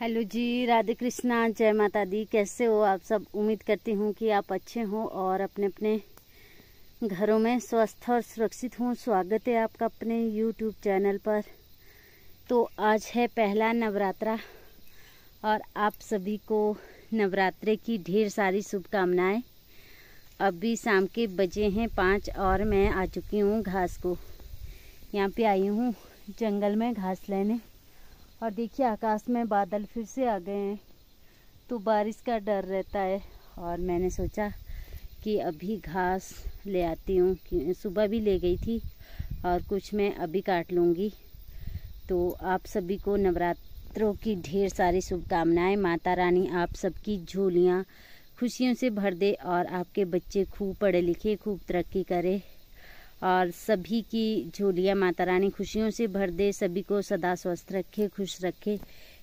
Hello जी, राधे कृष्णा, जय माता दी। कैसे हो आप सब? उम्मीद करती हूँ कि आप अच्छे हों और अपने अपने घरों में स्वस्थ और सुरक्षित हों। स्वागत है आपका अपने यूट्यूब चैनल पर। तो आज है पहला नवरात्रा और आप सभी को नवरात्रे की ढेर सारी शुभकामनाएँ। अभी शाम के बजे हैं पाँच और मैं आ चुकी हूँ घास को। यहाँ पे आई हूँ जंगल में घास लेने। और देखिए, आकाश में बादल फिर से आ गए हैं। तो बारिश का डर रहता है। और मैंने सोचा कि अभी घास ले आती हूँ सुबह भी ले गई थी और कुछ मैं अभी काट लूँगी। तो आप सभी को नवरात्रों की ढेर सारी शुभकामनाएँ। माता रानी, आप सबकी झोलियाँ खुशियों से भर दे और आपके बच्चे खूब पढ़े लिखे, खूब तरक्की करे। और सभी की झोलियाँ माता रानी खुशियों से भर दे, सभी को सदा स्वस्थ रखे, खुश रखे।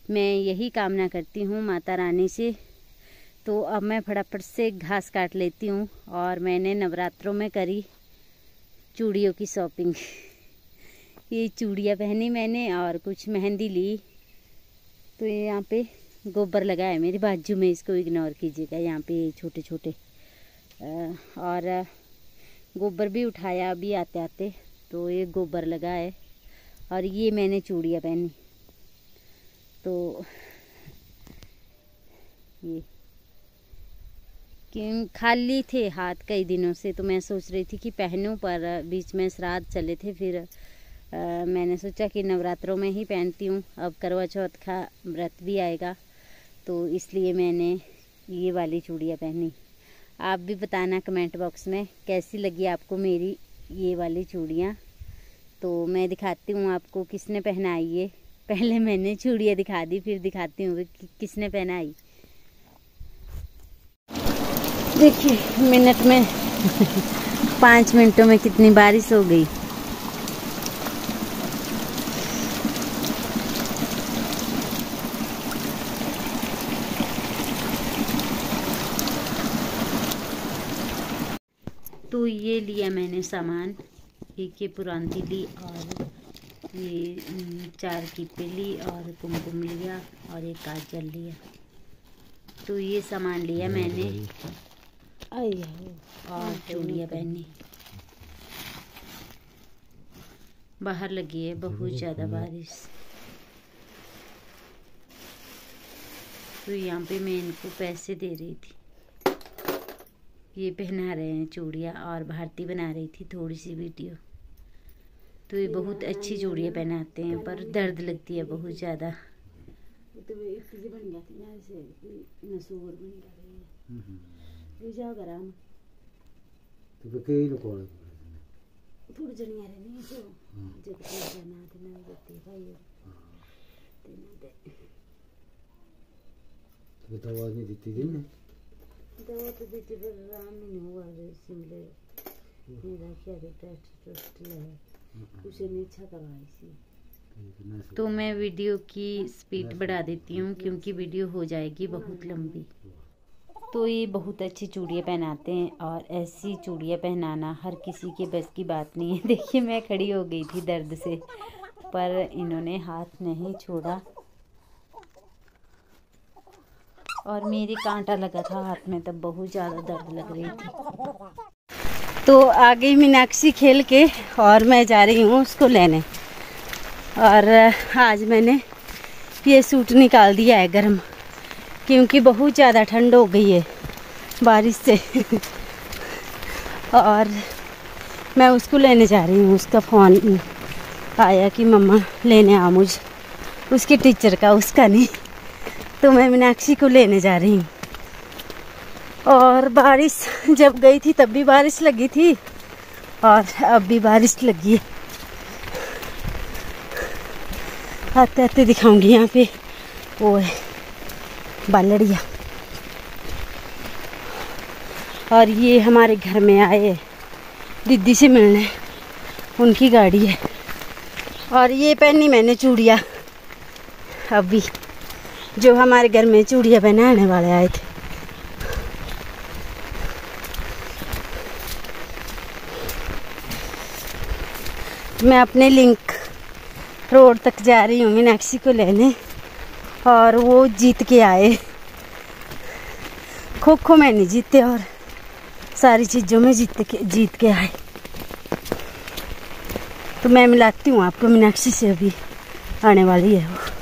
मैं यही कामना करती हूँ माता रानी से। तो अब मैं फटाफट से घास काट लेती हूँ और मैंने नवरात्रों में करी चूड़ियों की शॉपिंग। ये चूड़ियाँ पहनी मैंने और कुछ मेहंदी ली। तो ये यहाँ पे गोबर लगा है मेरी बाजू में, इसको इग्नोर कीजिएगा। यहाँ पे छोटे छोटे और गोबर भी उठाया अभी आते आते तो ये गोबर लगा है और ये मैंने चूड़ियाँ पहनी। तो ये। क्यों खाली थे हाथ कई दिनों से तो मैं सोच रही थी कि पहनूं पर बीच में श्राद्ध चले थे फिर आ, मैंने सोचा कि नवरात्रों में ही पहनती हूँ अब करवा चौथ का व्रत भी आएगा तो इसलिए मैंने ये वाली चूड़ियाँ पहनी। आप भी बताना कमेंट बॉक्स में, कैसी लगी आपको मेरी ये वाली चूड़ियाँ? तो मैं दिखाती हूँ आपको किसने पहनाई ये। पहले मैंने चूड़ियाँ दिखा दी, फिर दिखाती हूँ कि किसने पहनाई। देखिए, मिनट में पाँच मिनटों में कितनी बारिश हो गई। तो ये लिया मैंने सामान एक ये पुरानी ली और ये चार कीपे ली और कुमकुम लिया और एक काजल लिया। तो ये सामान लिया मैंने और चूड़ियाँ पहनी। बाहर लगी है बहुत ज़्यादा बारिश। तो यहाँ पे मैं इनको पैसे दे रही थी। ये पहना रहे हैं चूड़ियाँ और भारती बना रही थी थोड़ी सी वीडियो। तो ये बहुत अच्छी चूड़ियाँ पहनाते हैं पर दर्द लगती है बहुत ज़्यादा। थोड़ी जनिया रहनी तो जब जाना देना देती भाई। तो दवा नहीं देती थी तो देती पर आराम ही नहीं हुआ शिमले मेरा क्या टेस्ट टेस्ट उसे नहीं अच्छा करवाई सी। तो मैं वीडियो की स्पीड बढ़ा देती हूँ क्योंकि वीडियो हो जाएगी बहुत लंबी। तो ये बहुत अच्छी चूड़ियाँ पहनाते हैं और ऐसी चूड़ियाँ पहनाना हर किसी के बस की बात नहीं है। देखिए मैं खड़ी हो गई थी दर्द से पर इन्होंने हाथ नहीं छोड़ा। और मेरी कांटा लगा था हाथ में, तब बहुत ज़्यादा दर्द लग रही थी। तो आगे मीनाक्षी खेल के और मैं जा रही हूँ उसको लेने। और आज मैंने ये सूट निकाल दिया है गर्म, क्योंकि बहुत ज़्यादा ठंड हो गई है बारिश से। और मैं उसको लेने जा रही हूँ, उसका फ़ोन आया कि मम्मा लेने आ मुझे, उसके टीचर का, उसका नहीं। तो मैं मीनाक्षी को लेने जा रही हूँ। और बारिश जब गई थी, तब भी बारिश लगी थी। और अब भी बारिश लगी है। आते आते दिखाऊँगी यहाँ पे वो है, बालड़िया। और ये हमारे घर में आए दीदी से मिलने। उनकी गाड़ी है। और ये पहनी मैंने चूड़िया। अभी। जो हमारे घर में चूड़िया पहनाने वाले आए थे। मैं अपने लिंक रोड तक जा रही हूँ, मीनाक्षी को लेने, और वो जीत के आए। खो खो में नहीं जीते, और सारी चीज़ों में जीत के जीत के आए। तो मैं मिलाती हूँ आपको, मीनाक्षी से अभी आने वाली है वो।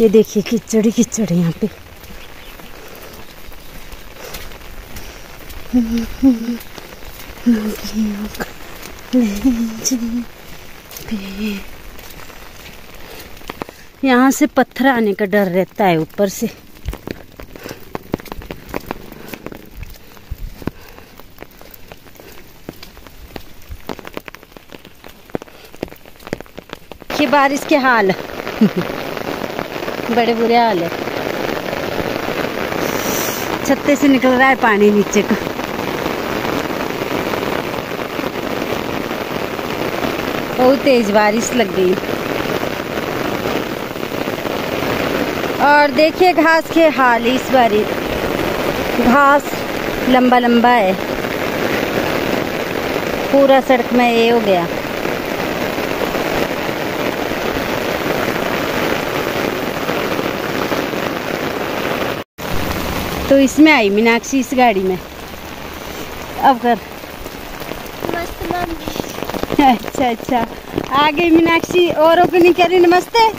ये देखिए खिचड़ी खिचड़ी यहाँ पे। यहाँ से पत्थर आने का डर रहता है ऊपर से। बारिश के हाल। बड़े बुरे हाल है। छत्ते से निकल रहा है पानी नीचे को। बहुत तेज बारिश लग गई। और देखिए घास के हाल इस बारी। घास लंबा लंबा है। पूरा सड़क में ये हो गया। तो इसमें आई मीनाक्षी इस गाड़ी में। अब कर। अच्छा अच्छा। आ गई मीनाक्षी औरों को नहीं कह रही नमस्ते। आप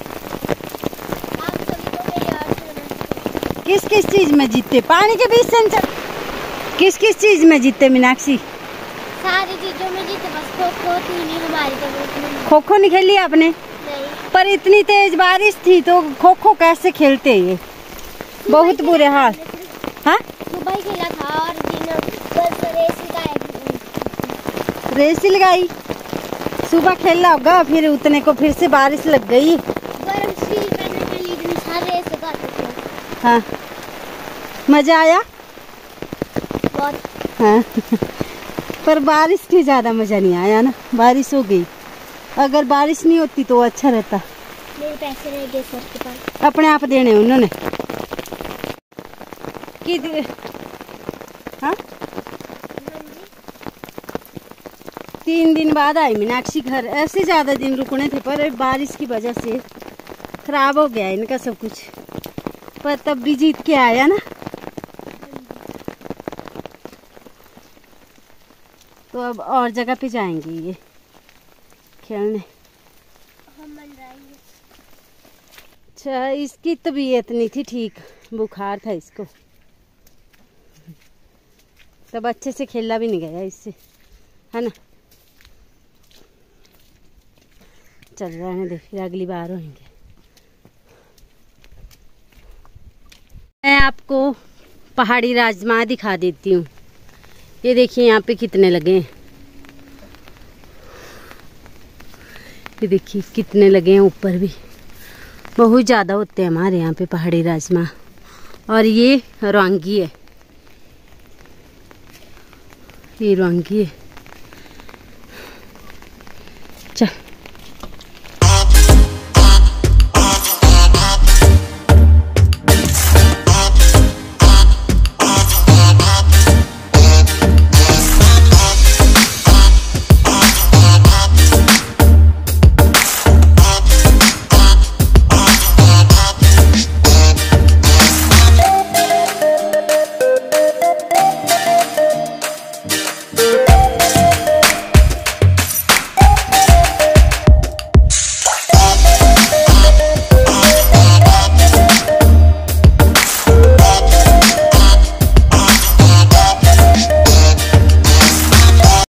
सभी को मेरी ओर से नमस्ते। किस किस चीज़ में जीते? पानी के बीच से किस किस चीज़ में जीते मीनाक्षी? सारी चीज़ों में जीते बस खो खो नहीं हमारी में खो खो नहीं खेली आपने? नहीं। पर इतनी तेज बारिश थी तो खो खो कैसे खेलते ये? बहुत बुरे हाल। हाँ? सुबह खेला था और रेस रेस ही लगाई। सुबह खेला होगा फिर उतने को फिर से बारिश लग गई। थे। हाँ। मज़ा आया? बहुत। हाँ। पर बारिश की ज़्यादा मज़ा नहीं आया ना? बारिश हो गई। अगर बारिश नहीं होती तो अच्छा रहता। मेरे पैसे रह गए सर के पास। अपने आप देने उन्होंने। कि हाँ? तीन दिन बाद आई मीनाक्षी घर। ऐसे ज़्यादा दिन रुकने थे, पर बारिश की वजह से खराब हो गया इनका सब कुछ। पर तब भी जीत के आया ना। तो अब और जगह पे जाएँगे ये खेलने। अच्छा इसकी तबीयत नहीं थी ठीक। बुखार था इसको। तब अच्छे से खेला भी नहीं गया इससे, है ना? चल रहने दे फिर अगली बार होंगे। मैं आपको पहाड़ी राजमा दिखा देती हूँ। ये देखिए यहाँ पे कितने लगे हैं। ये देखिए कितने लगे हैं ऊपर भी। बहुत ज़्यादा होते हैं हमारे यहाँ पे पहाड़ी राजमा। और ये रवांगी है। ये रवांगी है